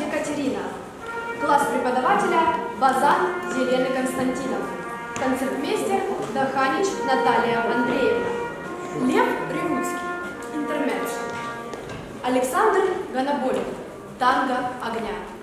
Екатерина. Класс преподавателя Базан Елены Константинов. Концертмейстер Даханич Наталья Андреевна. Лев Ревуцкий. Интермеццо. Александр Гоноболев. Танго огня.